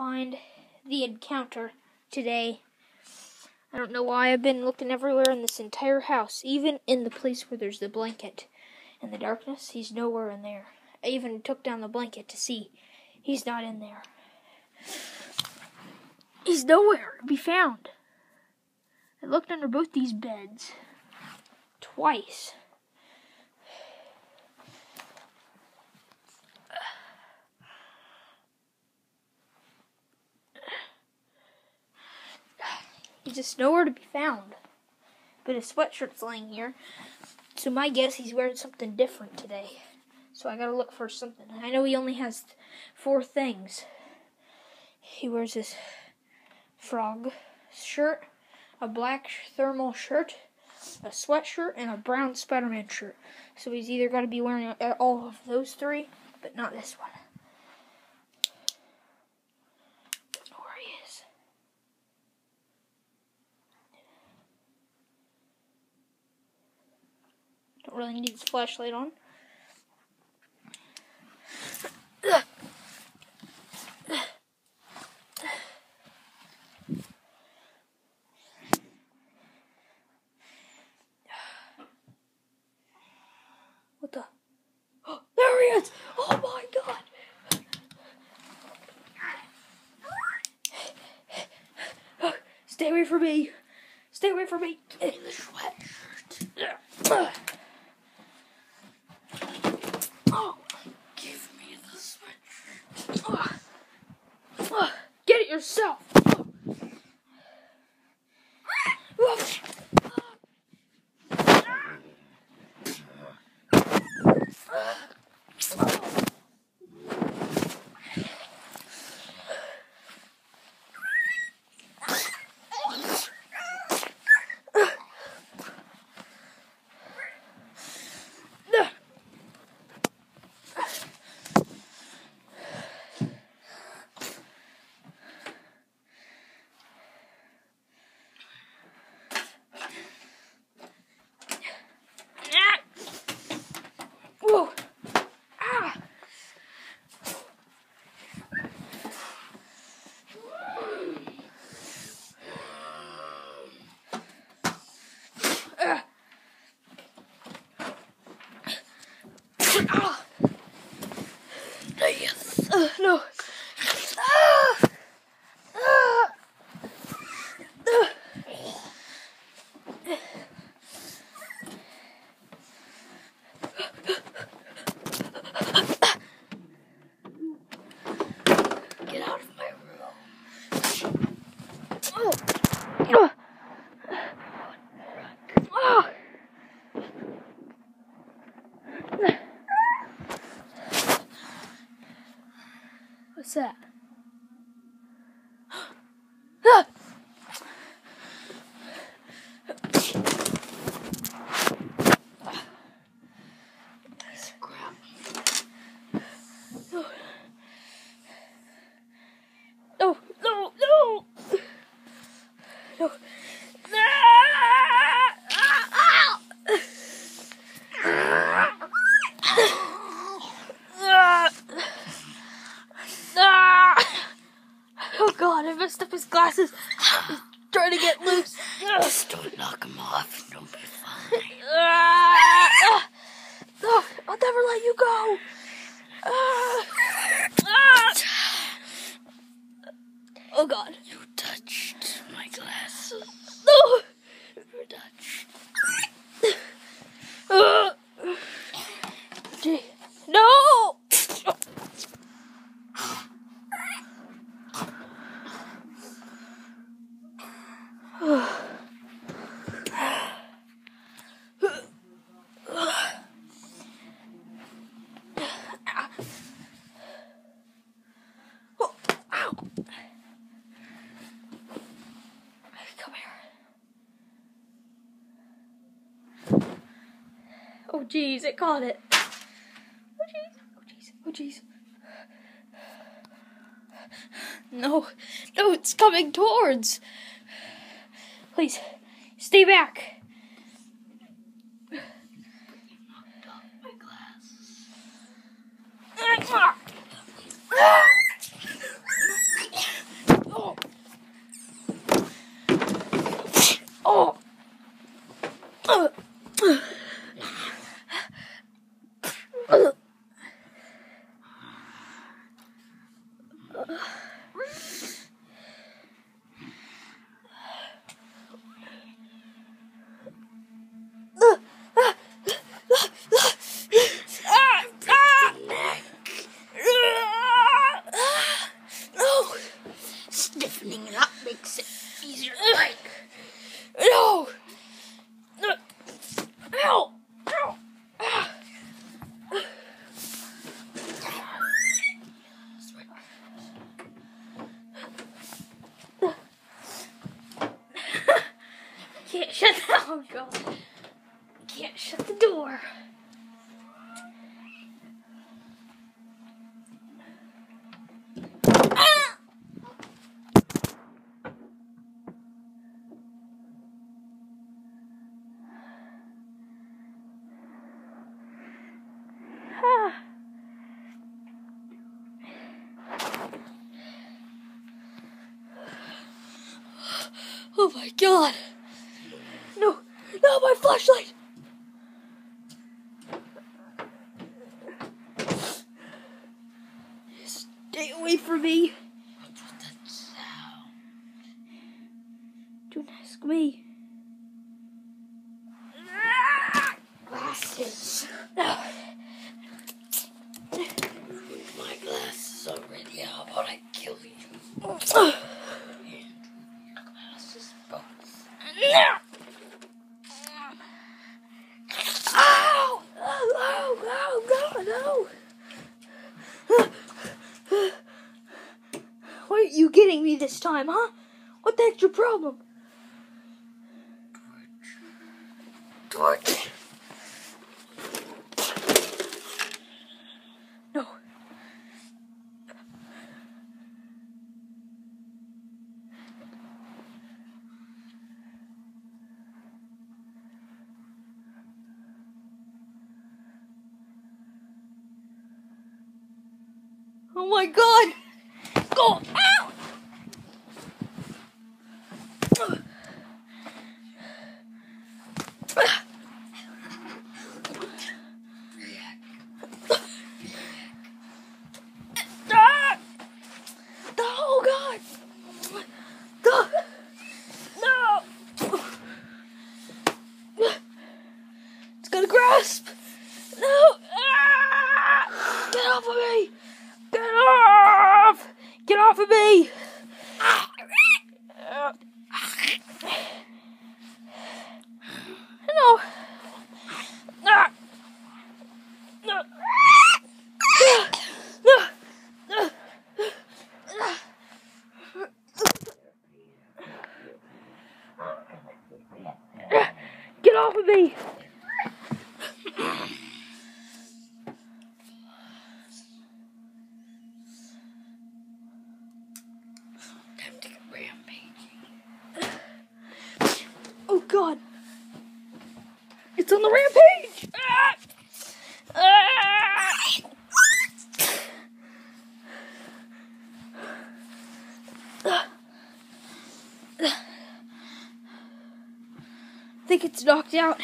find the encounter today. I don't know why I've been looking everywhere in this entire house, even in the place where there's the blanket. In the darkness, he's nowhere in there. I even took down the blanket to see. He's not in there. He's nowhere to be found. I looked under both these beds twice. He's just nowhere to be found. But his sweatshirt's laying here. So my guess he's wearing something different today. So I gotta look for something. I know he only has four things. He wears this frog shirt, a black thermal shirt, a sweatshirt, and a brown Spider Man shirt. So he's either got to be wearing uh, all of those three, but not this one. Don't know where he is. Don't really need his flashlight on. What the? There he is! Oh my god! Stay away from me! Stay away from me! Get in the sweatshirt! Oh, Give me the sweatshirt. oh, get it yourself! Oh. Ah! Whoa! Ah! Ah! Ah! Yes. Uh, no. Ah! Ah! Ah! Get out of my room. Oh. Ah! Ah! What's that? Ah! Crap. No, no, no! No. Ah! Ah! Ah! Ah! Oh god, I messed up his glasses. He's trying to get loose. Ah! Just don't knock him off don't be fine. Ah! Ah! Oh, I'll never let you go. Ah! Ah! Oh god. You touched my glasses. jeez, it caught it. Oh jeez, oh jeez, oh jeez. No, no, it's coming towards. Please, stay back. Oh. Oh. Uh. Oh. Can't shut the door. Ah. Oh my god! No, no, my flashlight! Stay away from me! What's with that sound? Don't ask me. Glasses. Ah. My glasses already. How about I kill you? Glasses both. Ow! Oh, oh, oh, no! Why are you getting me this time, huh? What the heck's your problem? Torch. No. Oh my god! Go! Ah! Oh god! No! No! It's gonna grasp! No! Ah! Get off of me! Get off! Get off of me! No! Ah! No! No! Get off of me! Time to get rampaging. Oh god! It's on the rampage! Ah! Ah! I think it's knocked out.